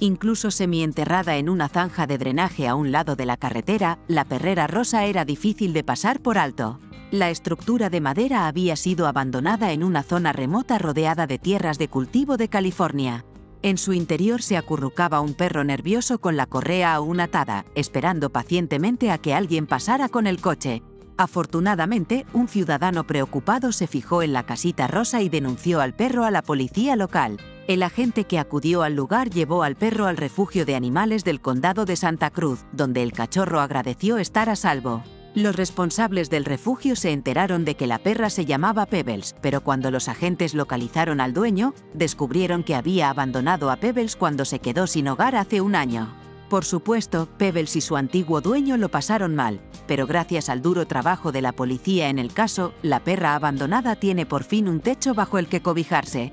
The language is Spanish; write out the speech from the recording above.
Incluso semienterrada en una zanja de drenaje a un lado de la carretera, la perrera rosa era difícil de pasar por alto. La estructura de madera había sido abandonada en una zona remota rodeada de tierras de cultivo de California. En su interior se acurrucaba un perro nervioso con la correa aún atada, esperando pacientemente a que alguien pasara con el coche. Afortunadamente, un ciudadano preocupado se fijó en la casita rosa y denunció al perro a la policía local. El agente que acudió al lugar llevó al perro al refugio de animales del condado de Santa Cruz, donde el cachorro agradeció estar a salvo. Los responsables del refugio se enteraron de que la perra se llamaba Pebbles, pero cuando los agentes localizaron al dueño, descubrieron que había abandonado a Pebbles cuando se quedó sin hogar hace un año. Por supuesto, Pebbles y su antiguo dueño lo pasaron mal, pero gracias al duro trabajo de la policía en el caso, la perra abandonada tiene por fin un techo bajo el que cobijarse.